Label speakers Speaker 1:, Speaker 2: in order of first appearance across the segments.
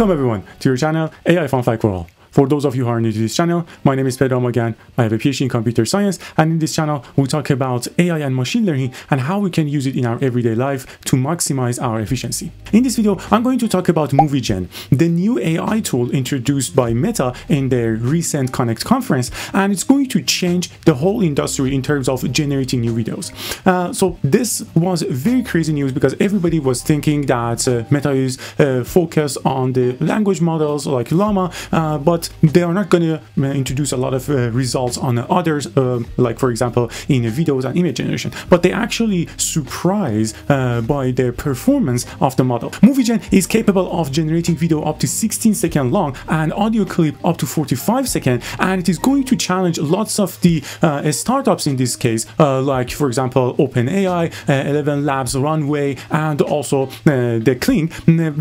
Speaker 1: Welcome everyone to your channel AI Fun Facts for All. For those of you who are new to this channel, my name is Pedro Mogan. I have a PhD in computer science, and in this channel, we talk about AI and machine learning and how we can use it in our everyday life to maximize our efficiency. In this video, I'm going to talk about MovieGen, the new AI tool introduced by Meta in their recent Connect conference, and it's going to change the whole industry in terms of generating new videos. Uh, so this was very crazy news because everybody was thinking that uh, Meta is uh, focused on the language models like Llama, uh, but but they are not going to uh, introduce a lot of uh, results on others, uh, like for example in videos and image generation. But they actually surprise uh, by their performance of the model. MovieGen is capable of generating video up to 16 second long and audio clip up to 45 second, and it is going to challenge lots of the startups in this case, like for example OpenAI, Eleven Labs, Runway, and also the Kling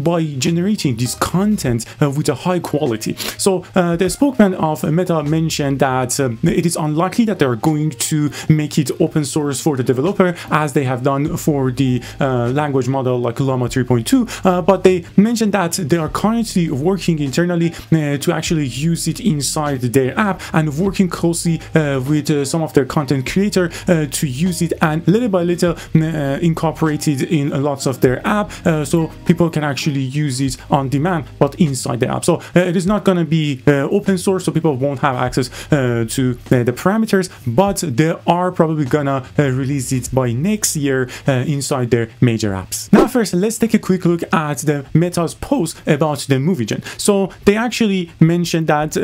Speaker 1: by generating this content with a high quality. So uh, the spokesman of Meta mentioned that uh, it is unlikely that they're going to make it open source for the developer as they have done for the uh, language model like Llama 3.2, uh, but they mentioned that they are currently working internally uh, to actually use it inside their app and working closely with some of their content creator to use it and little by little incorporate it in lots of their app so people can actually use it on demand but inside the app. So it is not going to be uh, open source, so people won't have access uh, to uh, the parameters, but they are probably gonna release it by next year inside their major apps. Now, first, let's take a quick look at the Meta's post about the MovieGen. So they actually mentioned that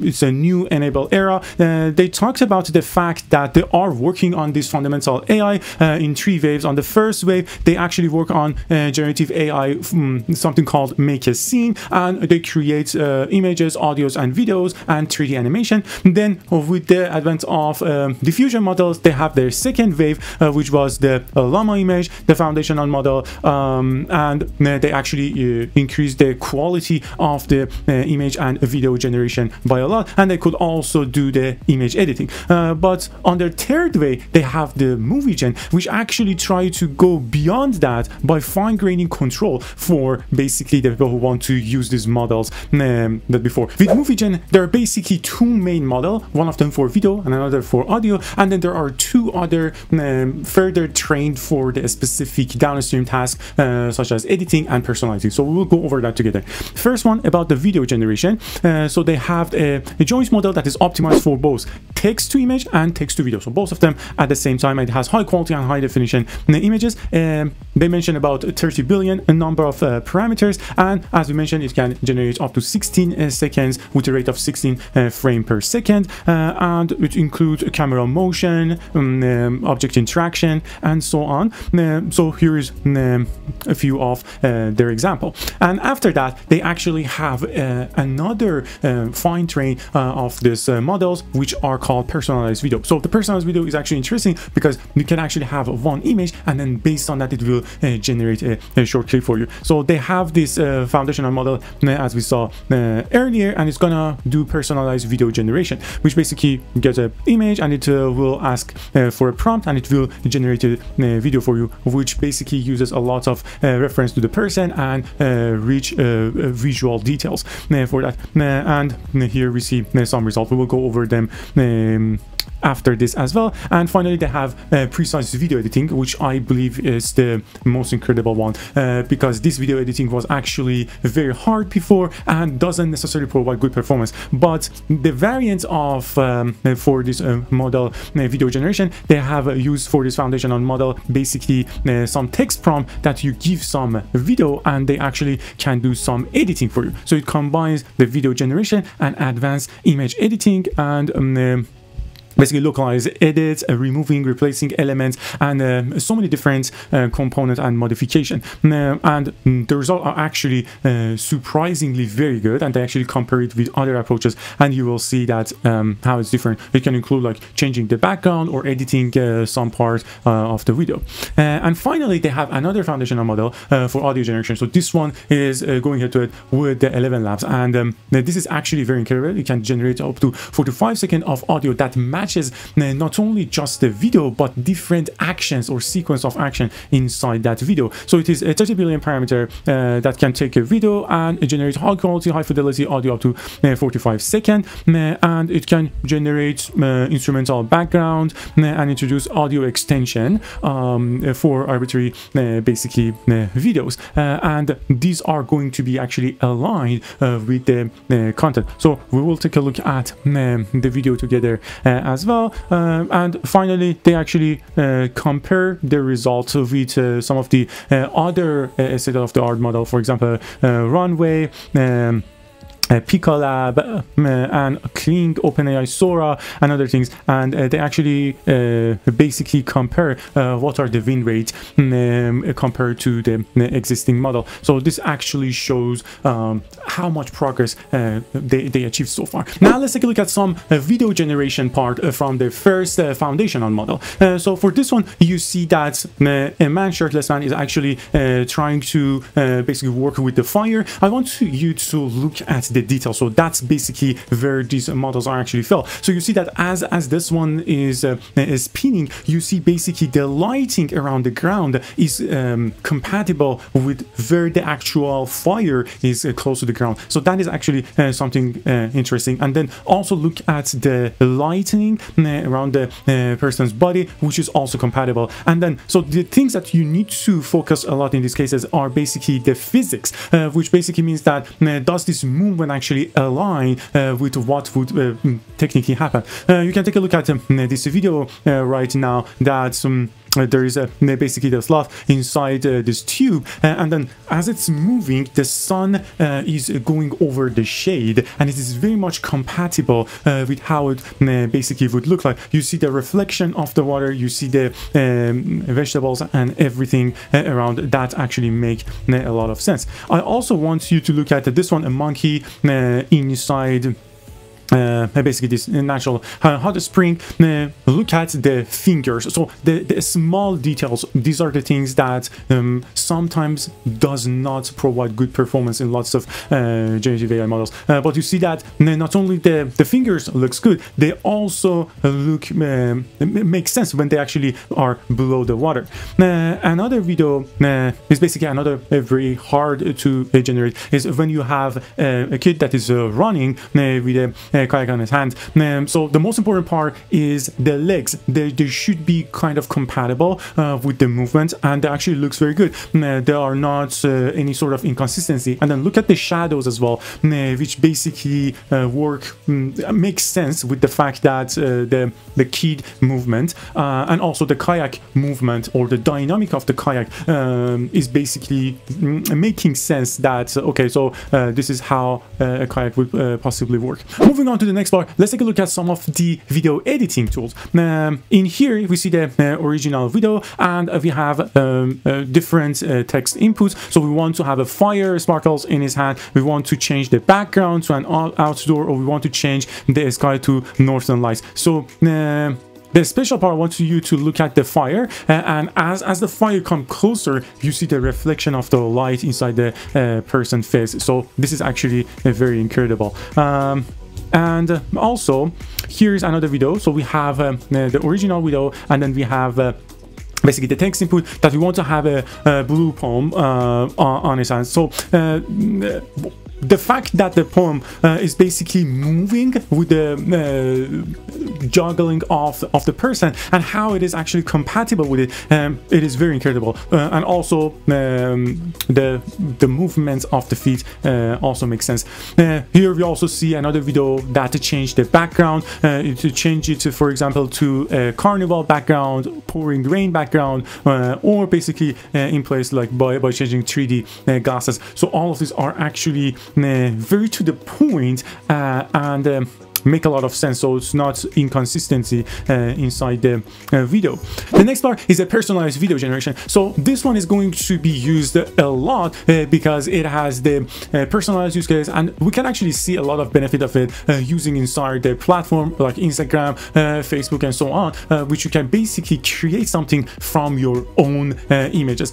Speaker 1: it's a new enable era. they talked about the fact that they are working on this fundamental AI in three waves. On the first wave, they actually work on generative AI, um, something called make a scene, and they create images audios and videos and 3D animation. Then with the advent of um, diffusion models, they have their second wave, uh, which was the uh, Llama image, the foundational model, um, and uh, they actually uh, increased the quality of the uh, image and video generation by a lot, and they could also do the image editing. Uh, but on their third wave, they have the movie gen, which actually try to go beyond that by fine-graining control for basically the people who want to use these models um, that before. With MovieGen, there are basically two main models, one of them for video and another for audio, and then there are two other um, further trained for the specific downstream tasks, uh, such as editing and personalizing. So we will go over that together. First one about the video generation. Uh, so they have a, a joint model that is optimized for both text to image and text to video. So both of them at the same time. It has high quality and high definition uh, images. Um, they mentioned about 30 billion number of uh, parameters, and as we mentioned, it can generate up to 16 uh, seconds with a rate of 16 uh, frame per second uh, and it includes camera motion um, um, object interaction and so on. Uh, so here is um, a few of their example. And after that they actually have another fine train of these models which are called personalized video. So the personalized video is actually interesting because you can actually have one image and then based on that it will uh, generate a, a, short clip for you. So they have this uh, foundational model uh, as we saw earlier and it's gonna do personalized video generation which basically gets an image and it uh, will ask uh, for a prompt and it will generate a uh, video for you which basically uses a lot of uh, reference to the person and uh, rich visual details for that. And here we see some results. We will go over them um, after this as well. And finally they have uh, precise video editing which i believe is the most incredible one uh, because this video editing was actually very hard before and doesn't necessarily provide good performance. But the variant of um, for this uh, model uh, video generation they have used for this foundational model basically uh, some text prompt that you give some video and they actually can do some editing for you. So it combines the video generation and advanced image editing and um, basically localize edits uh, removing replacing elements and uh, so many different uh, components and modification. Uh, and the results are actually uh, surprisingly very good and they actually compare it with other approaches. And you will see that um, how it's different. It can include like changing the background or editing uh, some part of the video. And finally they have another foundational model for audio generation. So this one is going head to head with the Eleven Labs. And um, this is actually very incredible. You can generate up to 45 seconds of audio that matches catches uh, not only just the video but different actions or sequence of action inside that video. So it is a 30 billion parameter uh, that can take a video and generate high quality high fidelity audio up to uh, 45 seconds uh, and it can generate uh, instrumental background and introduce audio extension um, for arbitrary basically videos. And these are going to be actually aligned with the content. So we will take a look at um, the video together as well. Um, and finally they actually uh, compare the results with uh, some of the uh, other state of the art model. For example runway um, uh, Picolab uh, and Kling, OpenAI Sora, and other things. And uh, they actually uh, basically compare uh, what are the win rates um, compared to the, existing model. So this actually shows um, how much progress uh, they, they achieved so far. Now let's take a look at some video generation part from the first foundational model. so for this one, you see that a man shirtless man is actually trying to basically work with the fire. I want you to look at the the detail so that's basically where these models are actually filled. So you see that as as this one is uh, is spinning you see basically the lighting around the ground is um, compatible with where the actual fire is uh, close to the ground. So that is actually uh, something uh, interesting. And then also look at the lighting uh, around the uh, person's body which is also compatible. And then so the things that you need to focus a lot in these cases are basically the physics which basically means that does this movement actually align uh, with what would uh, technically happen. Uh, you can take a look at this video right now that um, there is a basically the slot inside uh, this tube uh, and then as it's moving the sun is going over the shade and it is very much compatible with how it basically would look like. You see the reflection of the water you see the um, vegetables and everything around. That actually make a lot of sense. I also want you to look at this one a monkey inside uh, basically this natural uh, hot spring uh, look at the fingers. So the, the, small details these are the things that um, sometimes does not provide good performance in lots of uh, generative AI models. Uh, but you see that not only the the fingers looks good they also look um, make sense when they actually are below the water. Uh, another video is basically another very hard to generate is when you have a kid that is running with a kayak on his hand. Um, so the most important part is the legs. They, they should be kind of compatible uh, with the movement and actually looks very good. Uh, there are not uh, any sort of inconsistency. And then look at the shadows as well, uh, which basically uh, work, um, makes sense with the fact that uh, the, the keyed movement and also the kayak movement or the dynamic of the kayak um, is basically mm, making sense that, okay, so this is how a kayak would possibly work. Moving on to the next part, let's take a look at some of the video editing tools. Um, in here, we see the uh, original video and we have um, uh, different uh, text inputs. So we want to have a fire sparkles in his hand. We want to change the background to an outdoor or we want to change the sky to northern lights. So uh, the special part I want you to look at the fire uh, and as, as the fire come closer you see the reflection of the light inside the uh, person face so this is actually uh, very incredible um, and also here's another video so we have um, the original video and then we have uh, basically the text input that we want to have a, a blue poem uh, on its hand. So uh, the fact that the poem uh, is basically moving with the uh, juggling of, of the person and how it is actually compatible with it um, it is very incredible. Uh, and also um, the the movements of the feet uh, also makes sense. Uh, here we also see another video that to change the background. Uh, to change it to for example to a carnival background pouring rain background or basically in place like by, by changing 3d glasses. So all of these are actually very to the point uh, and um, make a lot of sense so it's not inconsistency uh, inside the uh, video. The next part is a personalized video generation. So this one is going to be used a lot uh, because it has the uh, personalized use case and we can actually see a lot of benefit of it uh, using inside the platform like instagram uh, facebook and so on which you can basically create something from your own images.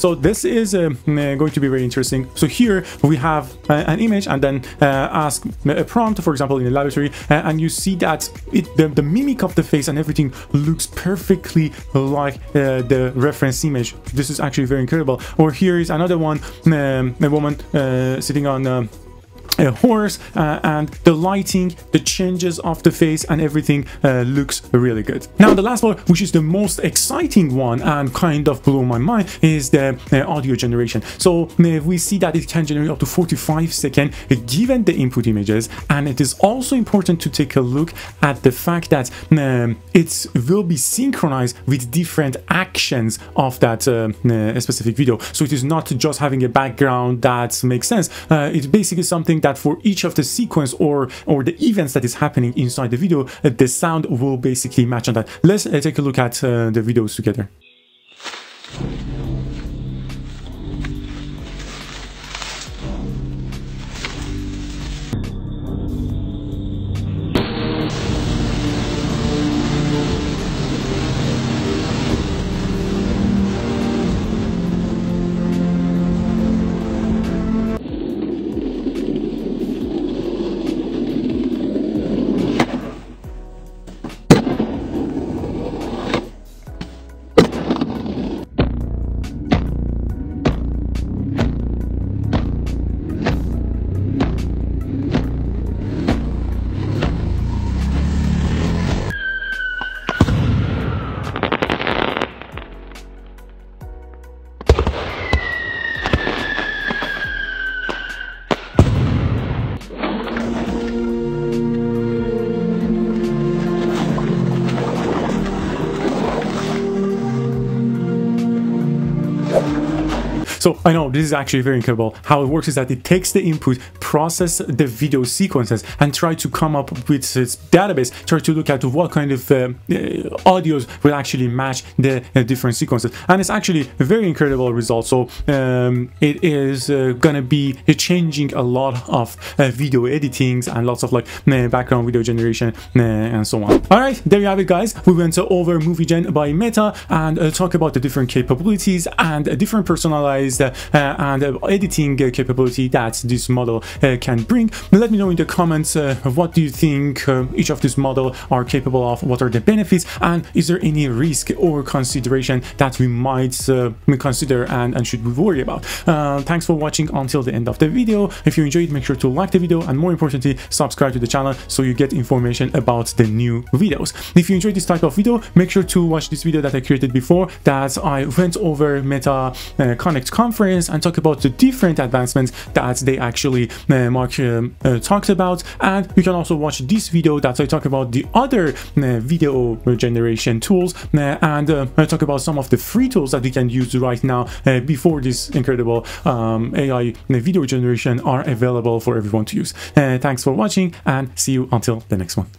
Speaker 1: So this is going to be very interesting. So here we have an image and then ask a prompt for example in the laboratory history uh, and you see that it the, the mimic of the face and everything looks perfectly like uh, the reference image. This is actually very incredible. Or here is another one um, a woman uh, sitting on um, a horse uh, and the lighting the changes of the face and everything uh, looks really good. Now the last one which is the most exciting one and kind of blew my mind is the uh, audio generation. So uh, we see that it can generate up to 45 seconds given the input images and it is also important to take a look at the fact that um, it will be synchronized with different actions of that uh, uh, specific video. So it is not just having a background that makes sense. It's basically something that for each of the sequence or or the events that is happening inside the video uh, the sound will basically match on that. Let's uh, take a look at uh, the videos together So I know this is actually very incredible. How it works is that it takes the input, process the video sequences, and try to come up with its database, try to look at what kind of uh, uh, audios will actually match the uh, different sequences. And it's actually a very incredible result. So um, it is uh, gonna be changing a lot of uh, video editings and lots of like uh, background video generation and so on. All right, there you have it, guys. We went over MovieGen by Meta and talk about the different capabilities and different personalized uh, and editing capability that this model uh, can bring. Let me know in the comments uh, what do you think each of these model are capable of, what are the benefits, and is there any risk or consideration that we might consider and, and should we worry about. thanks for watching until the end of the video. If you enjoyed, make sure to like the video and more importantly, subscribe to the channel so you get information about the new videos. If you enjoyed this type of video, make sure to watch this video that I created before that I went over Meta uh, Connect conference and talk about the different advancements that they actually uh, Mark uh, uh, talked about and you can also watch this video that I talk about the other uh, video generation tools uh, and talk about some of the free tools that we can use right now before this incredible um, AI video generation are available for everyone to use. thanks for watching and see you until the next one.